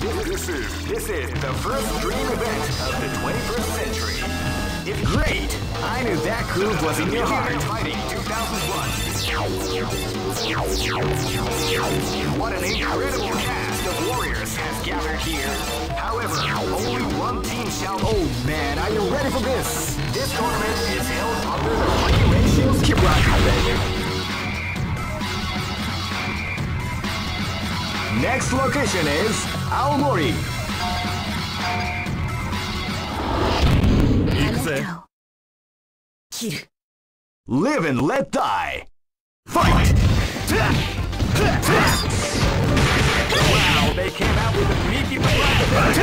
This is this is the first dream event of the 21st century. If great, I knew that groove was in your heart. Fighting 2001. What an incredible cast of warriors has gathered here. However, only one team shall. Oh man, are you ready for this? This tournament is held under the regulations. Keep rocking, baby. Next location is Aomori. 行くぜ切る Live and let die. Fight! Wow, they came out with a sneaky surprise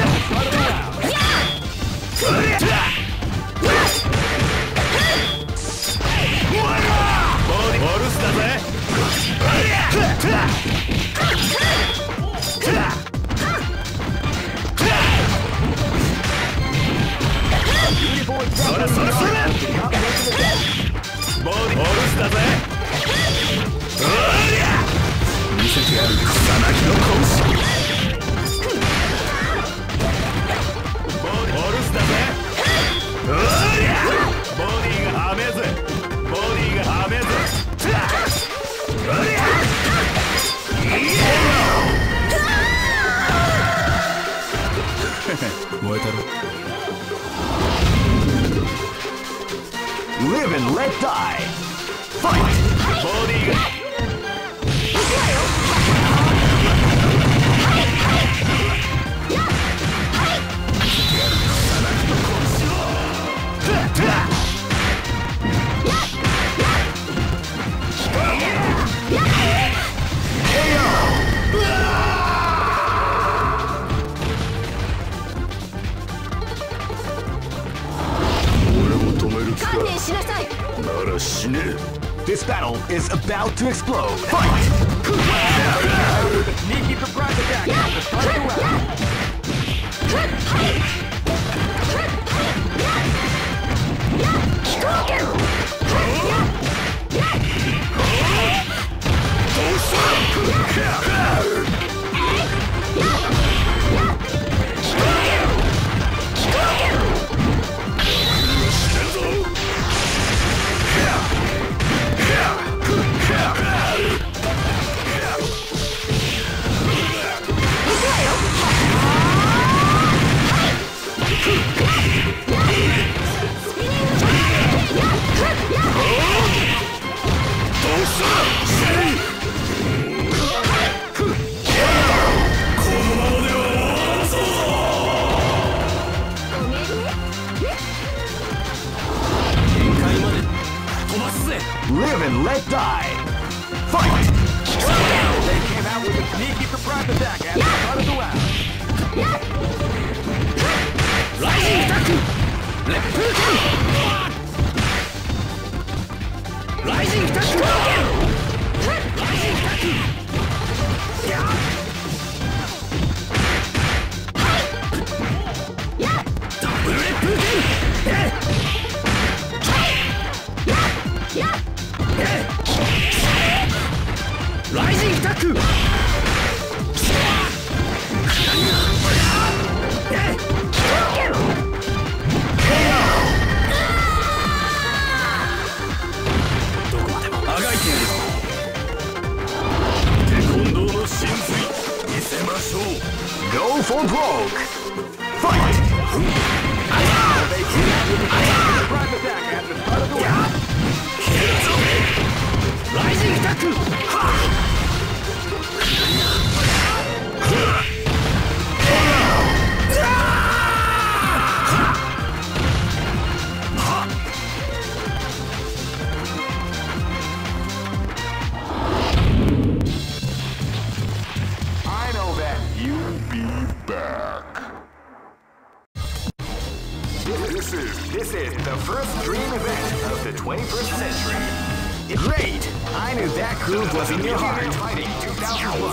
Live and let die. Fight! ボ new. This battle is about to explode. Fight! Sneaky surprise attack! let die. Fight! They came out with a sneaky surprise attack at the start of the round. Rising Tackle! Rising Tackle! Rising Tackle! ライジングタックどこまでもあがいてやるテコンドーの真髄見せましょう Go for broke. Fight! They came out with a sneaky surprise attack groove was in your heart. Fighting 2001.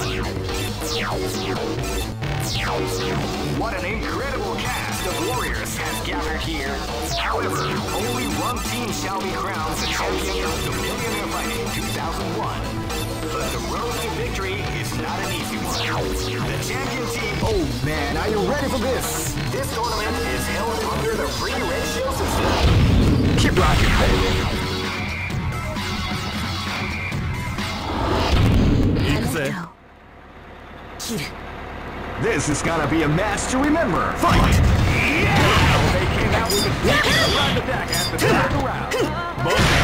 What an incredible cast of warriors has gathered here. However, only one team shall be crowned the champion of the Millionaire Fighting 2001. But the road to victory is not an easy one. The champion team. Oh man, are you ready for this? This tournament is held under This is gonna be a match to remember. Fight! Yeah, They came out with a attack at the start of the round. そ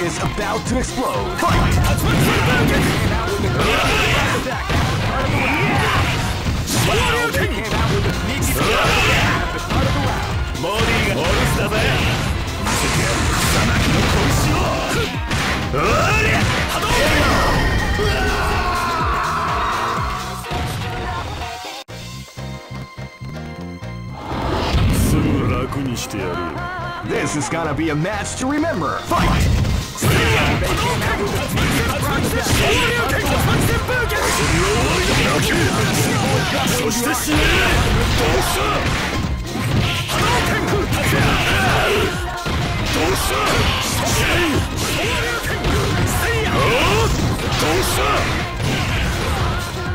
is about to explode. Fight! This is gonna be a match to remember. Fight! そして死ねどうした波動天空立てどうした死ねせいやどうした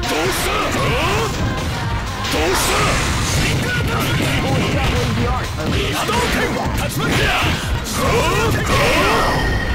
どうしたどうした波動拳竜巻だ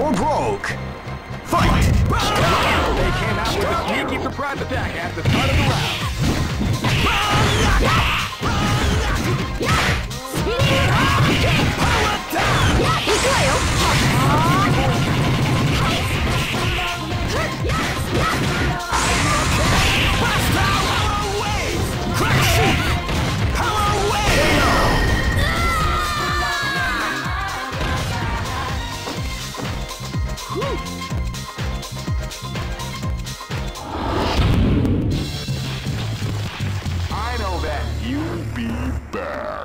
for broke. Fight! They came out with a sneaky surprise attack at the start of the round. Power down! Israel! You'll be back.